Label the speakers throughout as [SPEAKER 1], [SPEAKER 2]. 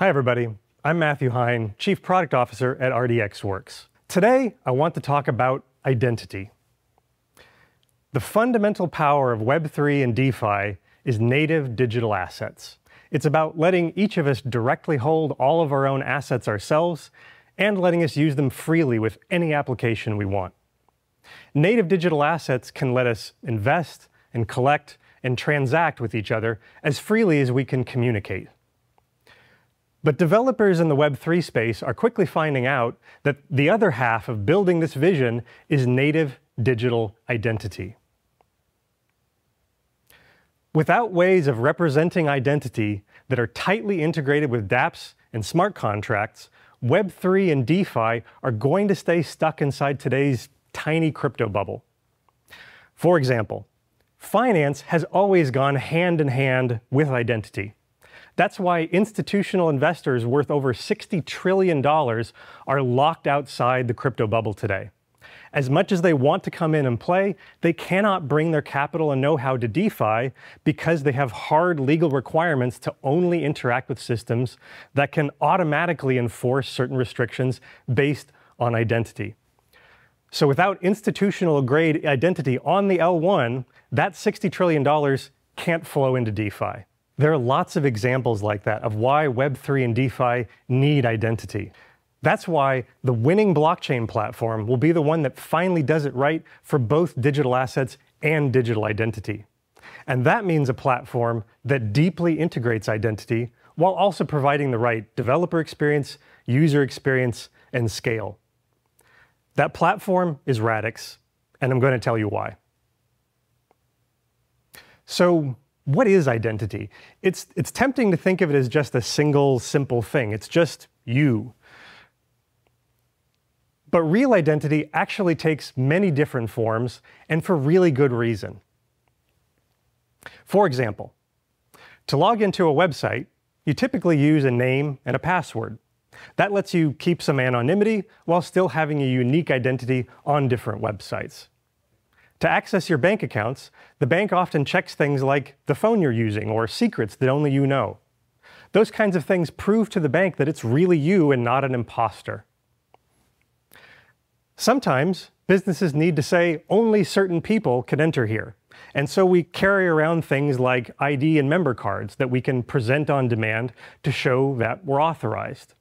[SPEAKER 1] Hi, everybody. I'm Matthew Hine, Chief Product Officer at RDXWorks. Today, I want to talk about identity. The fundamental power of Web3 and DeFi is native digital assets. It's about letting each of us directly hold all of our own assets ourselves and letting us use them freely with any application we want. Native digital assets can let us invest and collect and transact with each other as freely as we can communicate. But developers in the Web3 space are quickly finding out that the other half of building this vision is native digital identity. Without ways of representing identity that are tightly integrated with dApps and smart contracts, Web3 and DeFi are going to stay stuck inside today's tiny crypto bubble. For example, finance has always gone hand in hand with identity. That's why institutional investors worth over $60 trillion are locked outside the crypto bubble today. As much as they want to come in and play, they cannot bring their capital and know how to DeFi because they have hard legal requirements to only interact with systems that can automatically enforce certain restrictions based on identity. So without institutional grade identity on the L1, that $60 trillion can't flow into DeFi. There are lots of examples like that of why Web3 and DeFi need identity. That's why the winning blockchain platform will be the one that finally does it right for both digital assets and digital identity. And that means a platform that deeply integrates identity while also providing the right developer experience, user experience, and scale. That platform is Radix, and I'm going to tell you why. So, what is identity? It's, it's tempting to think of it as just a single, simple thing. It's just you. But real identity actually takes many different forms and for really good reason. For example, to log into a website, you typically use a name and a password. That lets you keep some anonymity while still having a unique identity on different websites. To access your bank accounts, the bank often checks things like the phone you're using or secrets that only you know. Those kinds of things prove to the bank that it's really you and not an imposter. Sometimes businesses need to say only certain people can enter here. And so we carry around things like ID and member cards that we can present on demand to show that we're authorized.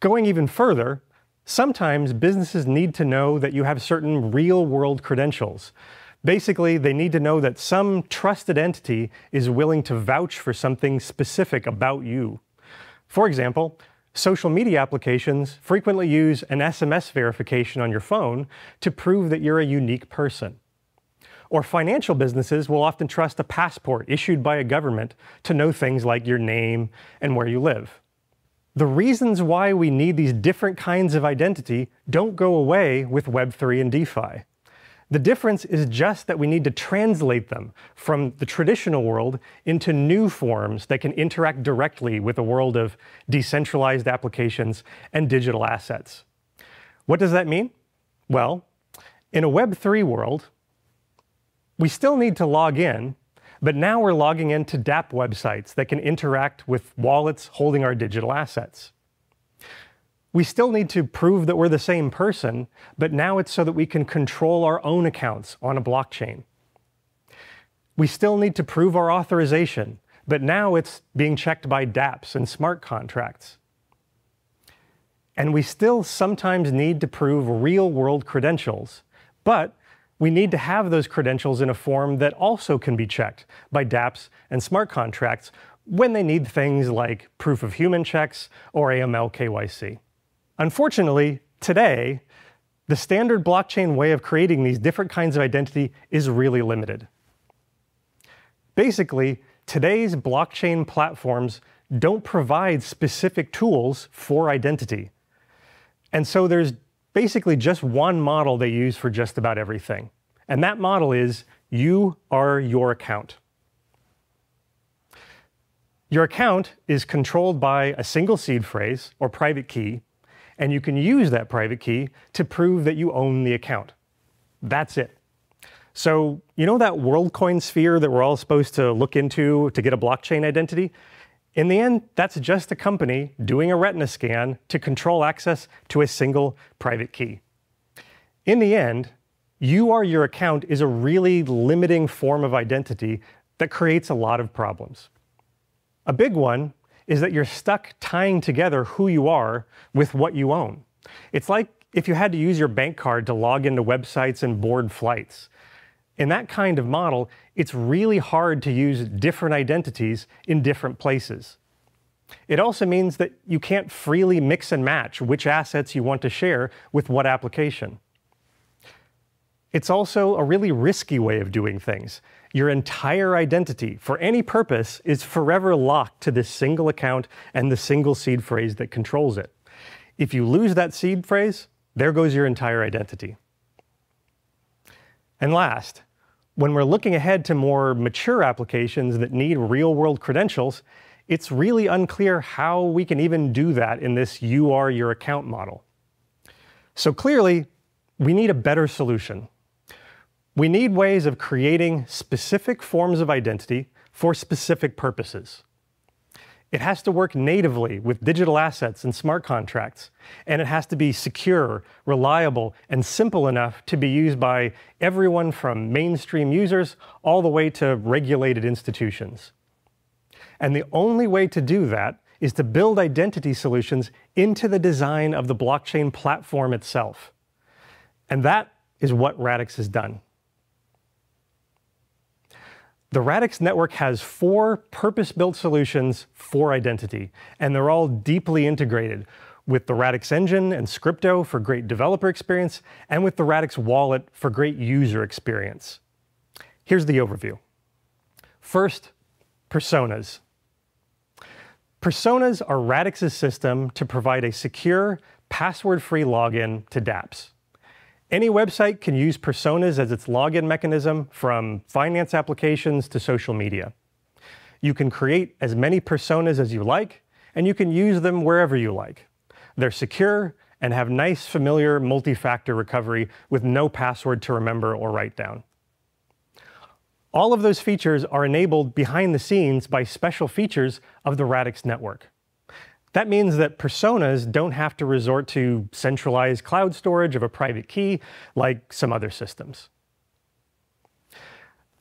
[SPEAKER 1] Going even further, Sometimes businesses need to know that you have certain real world credentials. Basically, they need to know that some trusted entity is willing to vouch for something specific about you. For example, social media applications frequently use an SMS verification on your phone to prove that you're a unique person. Or financial businesses will often trust a passport issued by a government to know things like your name and where you live. The reasons why we need these different kinds of identity don't go away with Web3 and DeFi. The difference is just that we need to translate them from the traditional world into new forms that can interact directly with the world of decentralized applications and digital assets. What does that mean? Well, in a Web3 world, we still need to log in but now we're logging into dApp websites that can interact with wallets holding our digital assets. We still need to prove that we're the same person, but now it's so that we can control our own accounts on a blockchain. We still need to prove our authorization, but now it's being checked by dApps and smart contracts. And we still sometimes need to prove real world credentials, but we need to have those credentials in a form that also can be checked by dApps and smart contracts when they need things like proof of human checks or AML KYC. Unfortunately, today, the standard blockchain way of creating these different kinds of identity is really limited. Basically, today's blockchain platforms don't provide specific tools for identity. And so there's basically just one model they use for just about everything. And that model is you are your account. Your account is controlled by a single seed phrase or private key, and you can use that private key to prove that you own the account. That's it. So, you know that WorldCoin sphere that we're all supposed to look into to get a blockchain identity? In the end, that's just a company doing a retina scan to control access to a single private key. In the end, you are your account is a really limiting form of identity that creates a lot of problems. A big one is that you're stuck tying together who you are with what you own. It's like if you had to use your bank card to log into websites and board flights. In that kind of model, it's really hard to use different identities in different places. It also means that you can't freely mix and match which assets you want to share with what application. It's also a really risky way of doing things. Your entire identity, for any purpose, is forever locked to this single account and the single seed phrase that controls it. If you lose that seed phrase, there goes your entire identity. And last, when we're looking ahead to more mature applications that need real world credentials, it's really unclear how we can even do that in this you are your account model. So clearly, we need a better solution. We need ways of creating specific forms of identity for specific purposes. It has to work natively with digital assets and smart contracts, and it has to be secure, reliable, and simple enough to be used by everyone from mainstream users all the way to regulated institutions. And the only way to do that is to build identity solutions into the design of the blockchain platform itself. And that is what Radix has done. The Radix network has four purpose-built solutions for identity, and they're all deeply integrated with the Radix engine and Scrypto for great developer experience, and with the Radix wallet for great user experience. Here's the overview. First, personas. Personas are Radix's system to provide a secure, password-free login to dApps. Any website can use personas as its login mechanism from finance applications to social media. You can create as many personas as you like, and you can use them wherever you like. They're secure and have nice, familiar multi-factor recovery with no password to remember or write down. All of those features are enabled behind the scenes by special features of the Radix network. That means that personas don't have to resort to centralized cloud storage of a private key like some other systems.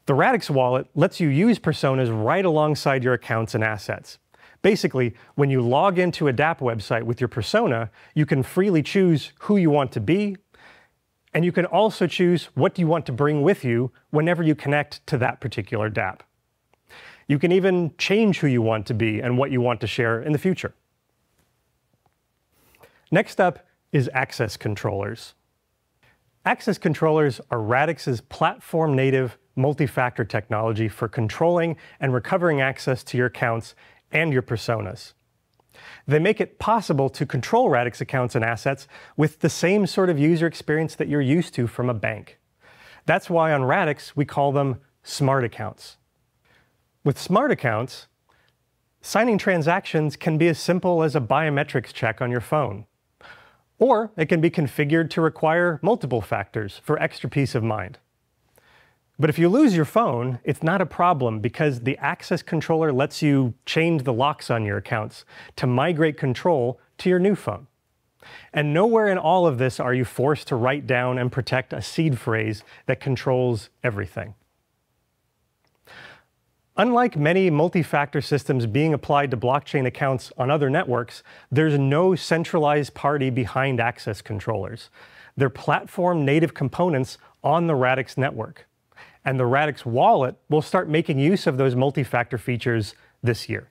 [SPEAKER 1] The Radix wallet lets you use personas right alongside your accounts and assets. Basically, when you log into a dApp website with your persona, you can freely choose who you want to be, and you can also choose what you want to bring with you whenever you connect to that particular dApp. You can even change who you want to be and what you want to share in the future. Next up is access controllers. Access controllers are Radix's platform-native multi-factor technology for controlling and recovering access to your accounts and your personas. They make it possible to control Radix accounts and assets with the same sort of user experience that you're used to from a bank. That's why on Radix we call them smart accounts. With smart accounts, signing transactions can be as simple as a biometrics check on your phone. Or it can be configured to require multiple factors for extra peace of mind. But if you lose your phone, it's not a problem because the access controller lets you change the locks on your accounts to migrate control to your new phone. And nowhere in all of this are you forced to write down and protect a seed phrase that controls everything. Unlike many multi-factor systems being applied to blockchain accounts on other networks, there's no centralized party behind access controllers. They're platform native components on the Radix network. And the Radix wallet will start making use of those multi-factor features this year.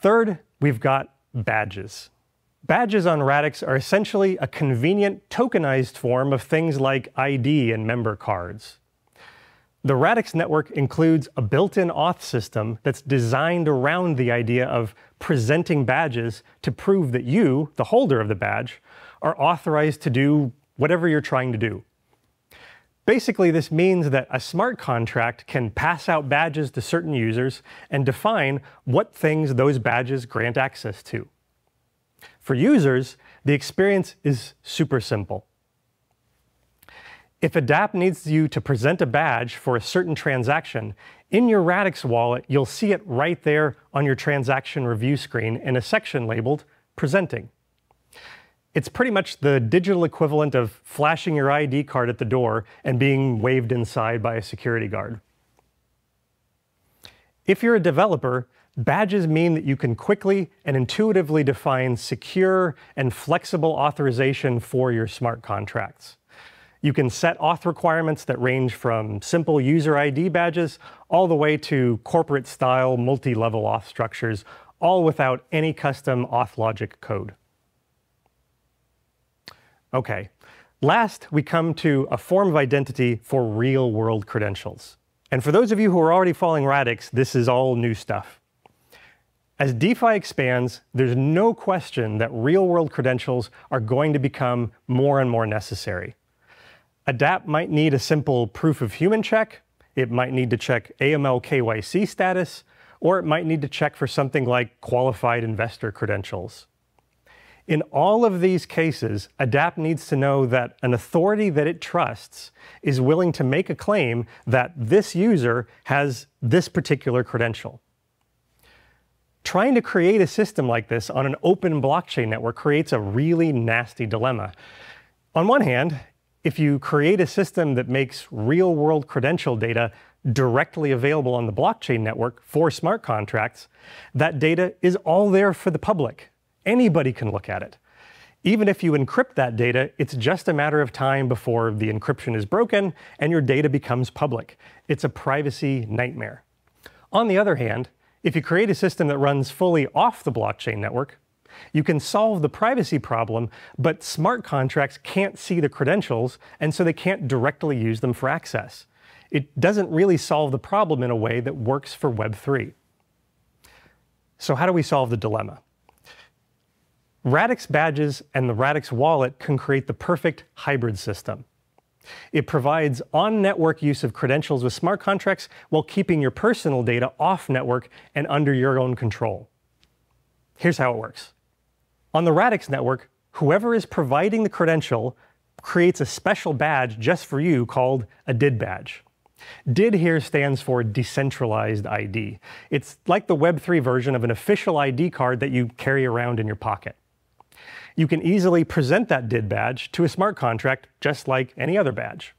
[SPEAKER 1] Third, we've got badges. Badges on Radix are essentially a convenient tokenized form of things like ID and member cards. The Radix network includes a built-in auth system that's designed around the idea of presenting badges to prove that you, the holder of the badge, are authorized to do whatever you're trying to do. Basically, this means that a smart contract can pass out badges to certain users and define what things those badges grant access to. For users, the experience is super simple. If a dApp needs you to present a badge for a certain transaction, in your Radix wallet, you'll see it right there on your transaction review screen in a section labeled Presenting. It's pretty much the digital equivalent of flashing your ID card at the door and being waved inside by a security guard. If you're a developer, badges mean that you can quickly and intuitively define secure and flexible authorization for your smart contracts. You can set auth requirements that range from simple user ID badges all the way to corporate style multi-level auth structures, all without any custom auth logic code. Okay, last we come to a form of identity for real world credentials. And for those of you who are already following Radix, this is all new stuff. As DeFi expands, there's no question that real world credentials are going to become more and more necessary. A dApp might need a simple proof of human check, it might need to check AML KYC status, or it might need to check for something like qualified investor credentials. In all of these cases, a dApp needs to know that an authority that it trusts is willing to make a claim that this user has this particular credential. Trying to create a system like this on an open blockchain network creates a really nasty dilemma. On one hand, if you create a system that makes real world credential data directly available on the blockchain network for smart contracts, that data is all there for the public. Anybody can look at it. Even if you encrypt that data, it's just a matter of time before the encryption is broken and your data becomes public. It's a privacy nightmare. On the other hand, if you create a system that runs fully off the blockchain network, you can solve the privacy problem, but smart contracts can't see the credentials, and so they can't directly use them for access. It doesn't really solve the problem in a way that works for Web3. So how do we solve the dilemma? Radix badges and the Radix wallet can create the perfect hybrid system. It provides on-network use of credentials with smart contracts while keeping your personal data off-network and under your own control. Here's how it works. On the Radix network, whoever is providing the credential creates a special badge just for you called a DID badge. DID here stands for Decentralized ID. It's like the Web3 version of an official ID card that you carry around in your pocket you can easily present that DID badge to a smart contract just like any other badge.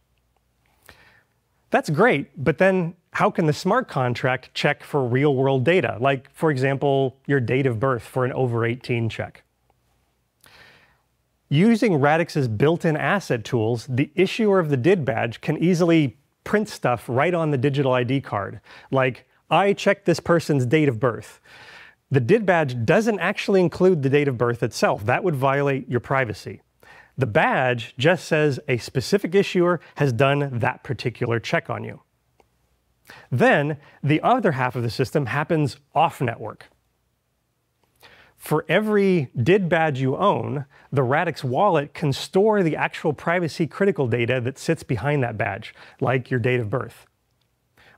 [SPEAKER 1] That's great, but then how can the smart contract check for real world data, like, for example, your date of birth for an over 18 check? Using Radix's built-in asset tools, the issuer of the DID badge can easily print stuff right on the digital ID card, like, I checked this person's date of birth. The DID badge doesn't actually include the date of birth itself. That would violate your privacy. The badge just says a specific issuer has done that particular check on you. Then the other half of the system happens off network. For every DID badge you own, the Radix wallet can store the actual privacy critical data that sits behind that badge, like your date of birth.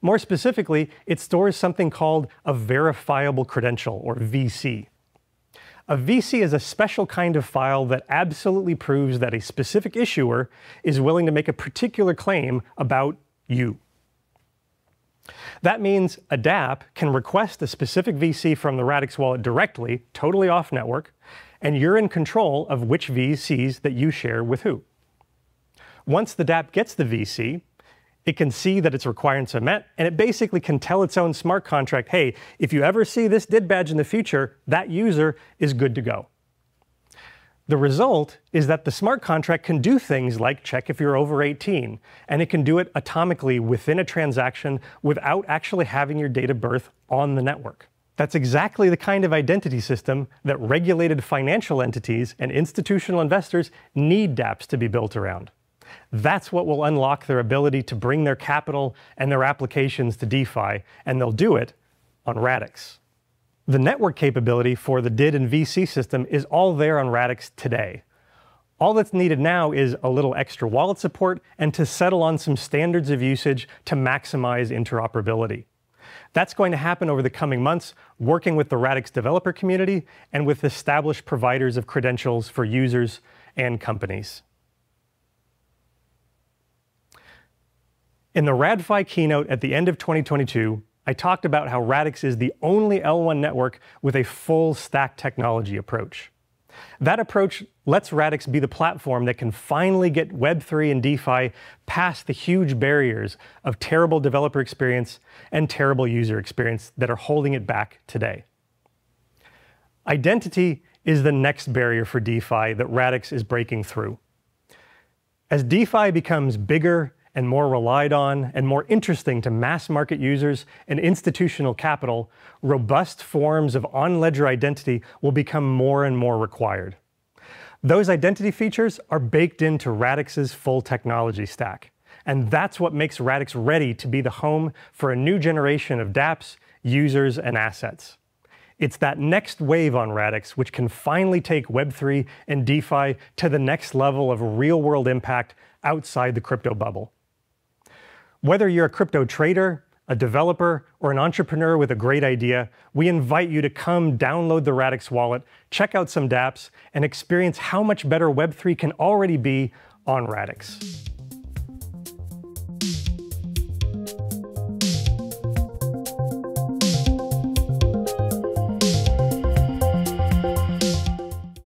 [SPEAKER 1] More specifically, it stores something called a verifiable credential, or VC. A VC is a special kind of file that absolutely proves that a specific issuer is willing to make a particular claim about you. That means a dApp can request a specific VC from the Radix wallet directly, totally off network, and you're in control of which VCs that you share with who. Once the dApp gets the VC, it can see that its requirements are met, and it basically can tell its own smart contract, hey, if you ever see this DID badge in the future, that user is good to go. The result is that the smart contract can do things like check if you're over 18, and it can do it atomically within a transaction without actually having your date of birth on the network. That's exactly the kind of identity system that regulated financial entities and institutional investors need dApps to be built around. That's what will unlock their ability to bring their capital and their applications to DeFi, and they'll do it on Radix. The network capability for the DID and VC system is all there on Radix today. All that's needed now is a little extra wallet support and to settle on some standards of usage to maximize interoperability. That's going to happen over the coming months, working with the Radix developer community and with established providers of credentials for users and companies. In the RadFi keynote at the end of 2022, I talked about how Radix is the only L1 network with a full stack technology approach. That approach lets Radix be the platform that can finally get Web3 and DeFi past the huge barriers of terrible developer experience and terrible user experience that are holding it back today. Identity is the next barrier for DeFi that Radix is breaking through. As DeFi becomes bigger and more relied on and more interesting to mass market users and institutional capital, robust forms of on ledger identity will become more and more required. Those identity features are baked into Radix's full technology stack. And that's what makes Radix ready to be the home for a new generation of dApps, users, and assets. It's that next wave on Radix which can finally take Web3 and DeFi to the next level of real world impact outside the crypto bubble. Whether you're a crypto trader, a developer, or an entrepreneur with a great idea, we invite you to come download the Radix wallet, check out some dApps, and experience how much better Web3 can already be on Radix.